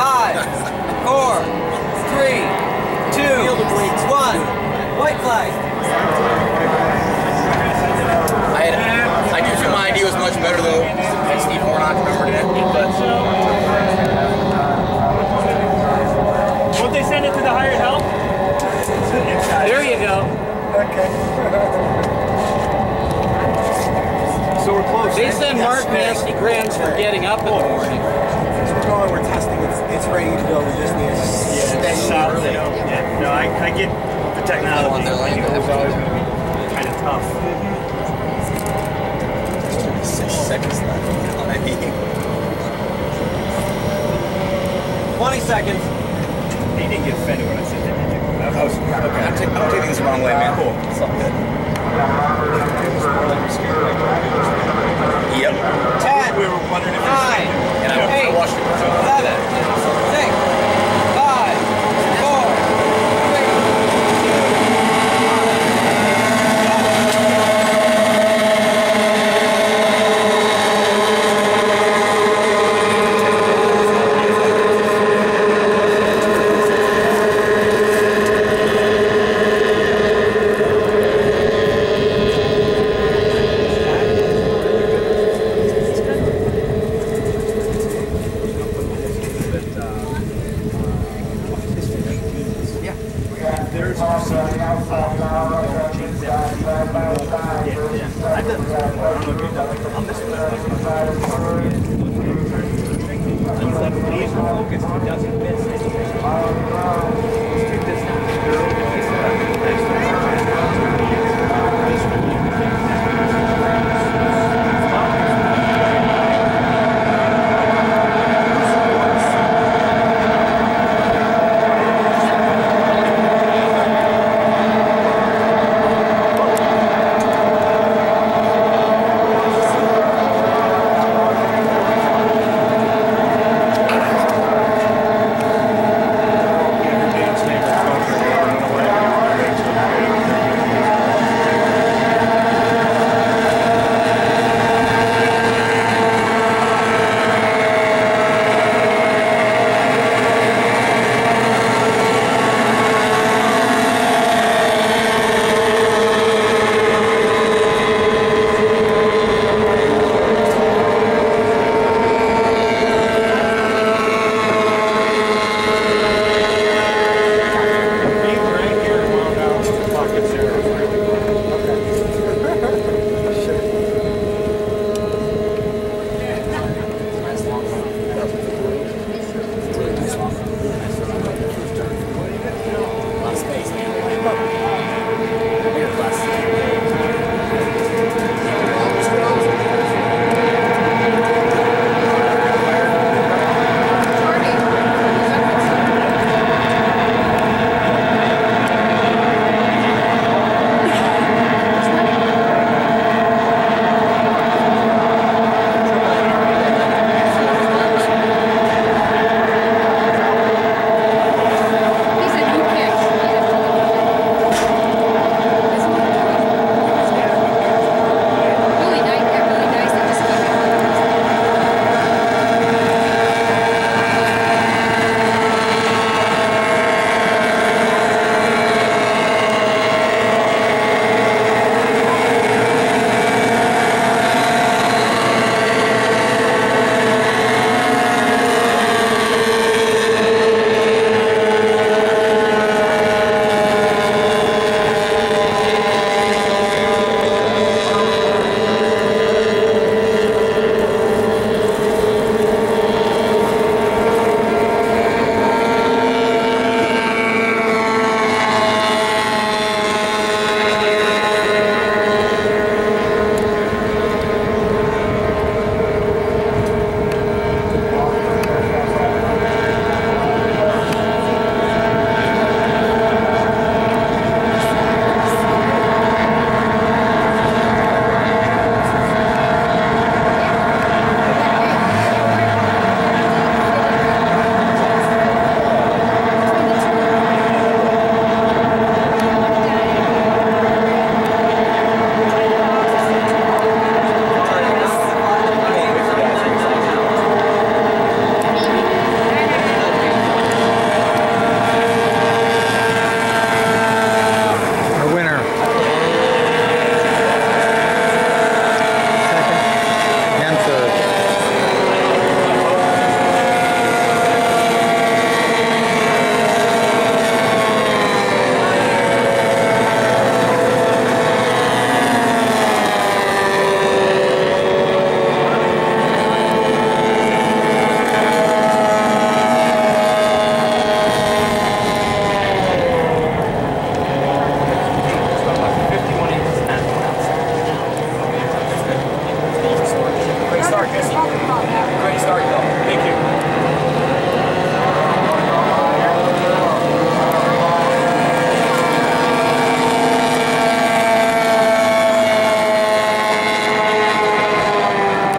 Five, four, three, two, one. White flag. I had, I do feel my idea was much better though. And Steve Warnock remembered it, but Won't they send it to the hired help? There you go. So we're close. They send Yes, Mark yes. nasty grams for getting up in the morning. So we're going, we're testing, it's, it's ready to go. We just need a steady. Solid. Yeah. No, I, I get the technology. I knew it was always going to be kind of tough. six seconds left. You know what I mean? 20 seconds. He didn't get offended when I said that. did you? I was, okay, I'm, ta- I'm taking this the wrong way, man. Cool. It's all good. Yep. 10, We were wondering if Ik heb het.